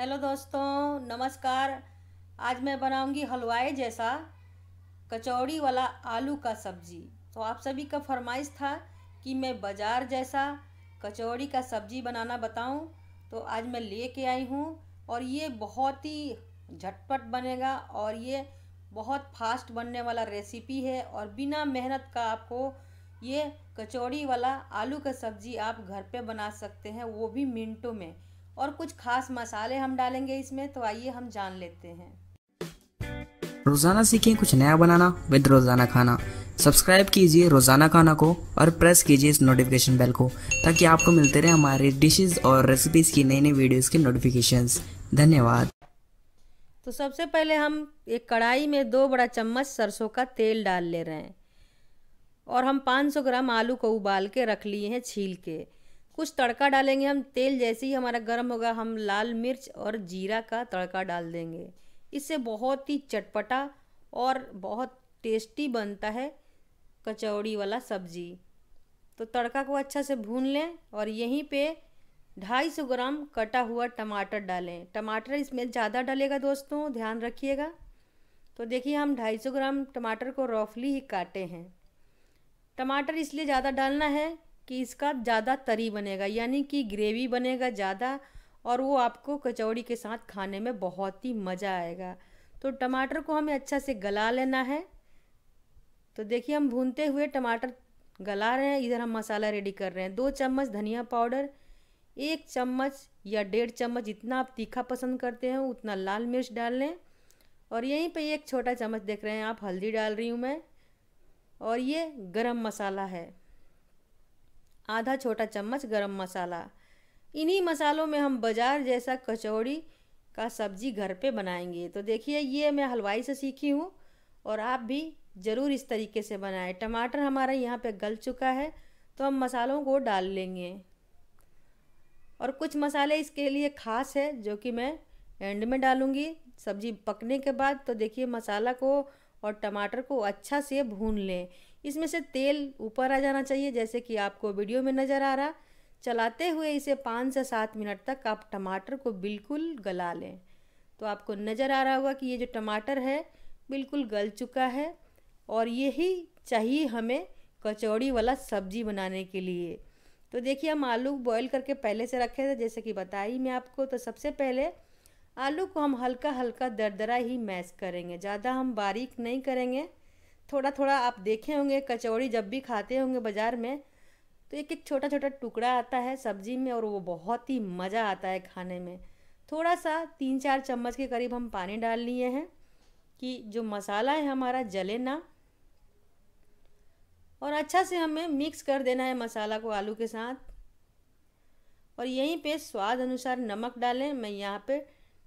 Hello दोस्तों, नमस्कार। आज मैं बनाऊँगी हलवाई जैसा कचौड़ी वाला आलू का सब्ज़ी। तो आप सभी का फरमाइश था कि मैं बाज़ार जैसा कचौड़ी का सब्ज़ी बनाना बताऊँ। तो आज मैं लेके आई हूँ और ये बहुत ही झटपट बनेगा और ये बहुत फास्ट बनने वाला रेसिपी है और बिना मेहनत का आपको ये कचौड़ी वाला आलू का सब्ज़ी आप घर पे बना सकते हैं, वो भी मिनटों में। और कुछ खास मसाले हम डालेंगे इसमें तो आइए हम जान लेते हैं। रोज़ाना सीखें कुछ नया बनाना विद रोज़ाना खाना। सब्सक्राइब कीजिए रोज़ाना खाना को और प्रेस कीजिए इस नोटिफिकेशन बेल को ताकि आपको मिलते रहे हमारे डिशेस और रेसिपीज़ की नई नई वीडियोस के नोटिफिकेशंस धन्यवाद। तो सबसे पहले हम एक कढ़ाई में दो बड़ा चम्मच सरसों का तेल डाल ले रहे हैं और हम 500 ग्राम आलू को उबाल के रख लिए हैं छील के। कुछ तड़का डालेंगे, हम तेल जैसे ही हमारा गर्म होगा, हम लाल मिर्च और जीरा का तड़का डाल देंगे। इससे बहुत ही चटपटा और बहुत टेस्टी बनता है कचौड़ी वाला सब्ज़ी। तो तड़का को अच्छा से भून लें और यहीं पे ढाई सौ ग्राम कटा हुआ टमाटर डालें। टमाटर इसमें ज़्यादा डालेगा दोस्तों, ध्यान रखिएगा। तो देखिए, हम ढाई सौ ग्राम टमाटर को रफली ही काटे हैं। टमाटर इसलिए ज़्यादा डालना है कि इसका ज़्यादा तरी बनेगा, यानी कि ग्रेवी बनेगा ज़्यादा और वो आपको कचौड़ी के साथ खाने में बहुत ही मज़ा आएगा। तो टमाटर को हमें अच्छा से गला लेना है। तो देखिए, हम भूनते हुए टमाटर गला रहे हैं, इधर हम मसाला रेडी कर रहे हैं। दो चम्मच धनिया पाउडर, एक चम्मच या डेढ़ चम्मच जितना आप तीखा पसंद करते हैं, उतना लाल मिर्च डाल लें। और यहीं पे एक छोटा चम्मच देख रहे हैं आप, हल्दी डाल रही हूँ मैं। और ये गरम मसाला है। आधा छोटा चम्मच गरम मसाला। इन्हीं मसालों में हम बाज़ार जैसा कचौड़ी का सब्ज़ी घर पे बनाएँगे। तो देखिए, ये मैं हलवाई से सीखी हूँ और आप भी ज़रूर इस तरीके से बनाएँ। टमाटर हमारा यहाँ पे गल चुका है तो हम मसालों को डाल लेंगे। और कुछ मसाले इसके लिए ख़ास है, जो कि मैं एंड में डालूँगी। सब्ज़ी पकने के बाद तो देखिए, मसाला को और टमाटर को अच्छा से भून लें। इसमें से तेल ऊपर आ जाना चाहिए, जैसे कि आपको वीडियो में नज़र आ रहा। चलाते हुए इसे पाँच से सात मिनट तक आप टमाटर को बिल्कुल गला लें। तो आपको नज़र आ रहा होगा कि ये जो टमाटर है, बिल्कुल गल चुका है। और यही चाहिए हमें कचौड़ी वाला सब्ज़ी बनाने के लिए। तो देखिए, हम आलू बॉईल करके पहले से रखे थे, जैसे कि बताई मैं आपको। तो सबसे पहले आलू को हम हल्का हल्का दरदरा ही मैश करेंगे। ज़्यादा हम बारीक नहीं करेंगे। थोड़ा थोड़ा आप देखे होंगे, कचौड़ी जब भी खाते होंगे बाज़ार में तो एक एक छोटा छोटा टुकड़ा आता है सब्ज़ी में और वो बहुत ही मज़ा आता है खाने में। थोड़ा सा तीन चार चम्मच के करीब हम पानी डाल लिए हैं कि जो मसाला है हमारा जले ना। और अच्छा से हमें मिक्स कर देना है मसाला को आलू के साथ। और यहीं पे स्वाद अनुसार नमक डालें। मैं यहाँ पे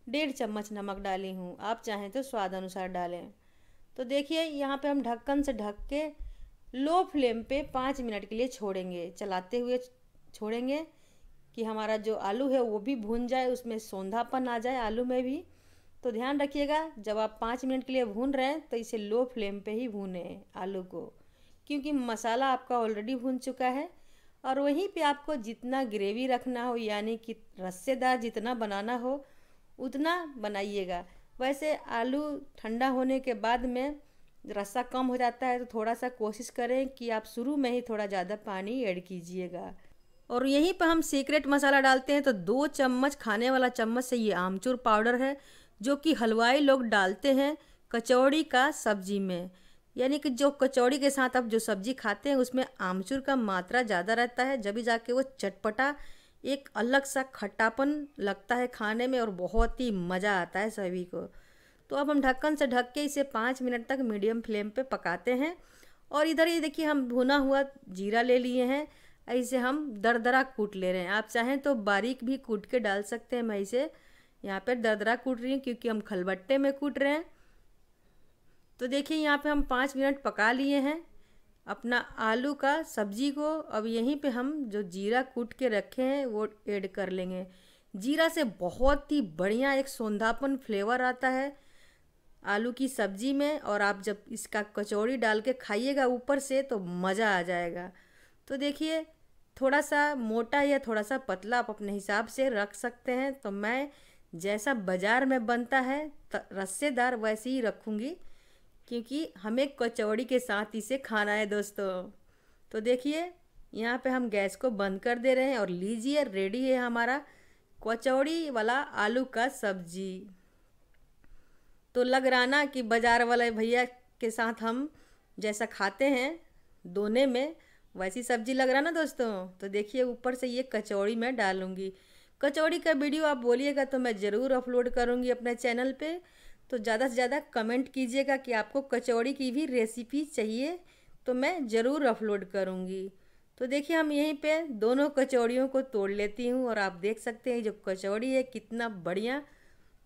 डेढ़ चम्मच नमक डाली हूँ। आप चाहें तो स्वाद अनुसार डालें। तो देखिए, यहाँ पे हम ढक्कन से ढक के लो फ्लेम पे पाँच मिनट के लिए छोड़ेंगे। चलाते हुए छोड़ेंगे कि हमारा जो आलू है वो भी भून जाए, उसमें सौंधापन आ जाए आलू में भी। तो ध्यान रखिएगा, जब आप पाँच मिनट के लिए भून रहे हैं तो इसे लो फ्लेम पे ही भूने आलू को, क्योंकि मसाला आपका ऑलरेडी भून चुका है। और वहीं पे आपको जितना ग्रेवी रखना हो, यानी कि रस्सेदार जितना बनाना हो, उतना बनाइएगा। वैसे आलू ठंडा होने के बाद में रस्सा कम हो जाता है तो थोड़ा सा कोशिश करें कि आप शुरू में ही थोड़ा ज़्यादा पानी ऐड कीजिएगा। और यहीं पर हम सीक्रेट मसाला डालते हैं तो दो चम्मच, खाने वाला चम्मच से ये आमचूर पाउडर है, जो कि हलवाई लोग डालते हैं कचौड़ी का सब्ज़ी में। यानी कि जो कचौड़ी के साथ आप जो सब्ज़ी खाते हैं, उसमें आमचूर का मात्रा ज़्यादा रहता है, जब भी जाके वो चटपटा एक अलग सा खट्टापन लगता है खाने में और बहुत ही मज़ा आता है सभी को। तो अब हम ढक्कन से ढक के इसे पाँच मिनट तक मीडियम फ्लेम पे पकाते हैं और इधर ये देखिए हम भुना हुआ जीरा ले लिए हैं। ऐसे हम दरदरा कूट ले रहे हैं। आप चाहें तो बारीक भी कूट के डाल सकते हैं। मैं इसे यहाँ पर दरदरा कूट रही हूँ क्योंकि हम खलबट्टे में कूट रहे हैं। तो देखिए यहाँ पे हम पाँच मिनट पका लिए हैं। अपना आलू का सब्ज़ी को अब यहीं पे हम जो जीरा कूट के रखे हैं, वो ऐड कर लेंगे। जीरा से बहुत ही बढ़िया एक सौंधापन फ्लेवर आता है आलू की सब्ज़ी में, और आप जब इसका कचौड़ी डाल के खाइएगा ऊपर से तो मज़ा आ जाएगा। तो देखिए थोड़ा सा मोटा या थोड़ा सा पतला आप अपने हिसाब से रख सकते हैं। तो मैं जैसा बाज़ार में बनता है रस्सेदार वैसे ही रखूँगी। क्योंकि हमें कचौड़ी के साथ इसे खाना है दोस्तों। तो देखिए, यहाँ पे हम गैस को बंद कर दे रहे हैं और लीजिए, रेडी है हमारा कचौड़ी वाला आलू का सब्ज़ी। तो लग रहा ना कि बाज़ार वाले भैया के साथ हम जैसा खाते हैं, दोने में वैसी सब्ज़ी लग रहा ना दोस्तों। तो देखिए, ऊपर से ये कचौड़ी मैं डालूँगी। कचौड़ी का वीडियो आप बोलिएगा तो मैं ज़रूर अपलोड करूँगी अपने चैनल पे। तो ज़्यादा से ज़्यादा कमेंट कीजिएगा कि आपको कचौड़ी की भी रेसिपी चाहिए तो मैं ज़रूर अपलोड करूँगी। तो देखिए, हम यहीं पे दोनों कचौड़ियों को तोड़ लेती हूँ और आप देख सकते हैं जो कचौड़ी है, कितना बढ़िया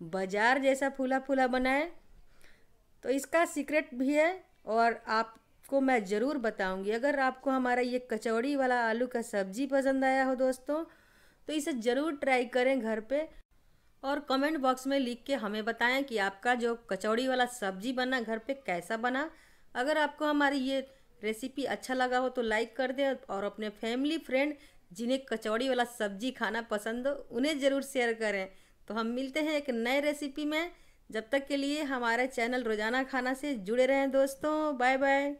बाज़ार जैसा फूला फूला बना है। तो इसका सीक्रेट भी है और आपको मैं ज़रूर बताऊँगी। अगर आपको हमारा ये कचौड़ी वाला आलू का सब्ज़ी पसंद आया हो दोस्तों तो इसे ज़रूर ट्राई करें घर पे। और कमेंट बॉक्स में लिख के हमें बताएँ कि आपका जो कचौड़ी वाला सब्ज़ी बना घर पे कैसा बना। अगर आपको हमारी ये रेसिपी अच्छा लगा हो तो लाइक कर दें और अपने फैमिली, फ्रेंड जिन्हें कचौड़ी वाला सब्ज़ी खाना पसंद हो, उन्हें ज़रूर शेयर करें। तो हम मिलते हैं एक नए रेसिपी में। जब तक के लिए हमारे चैनल रोज़ाना खाना से जुड़े रहें दोस्तों। Bye bye.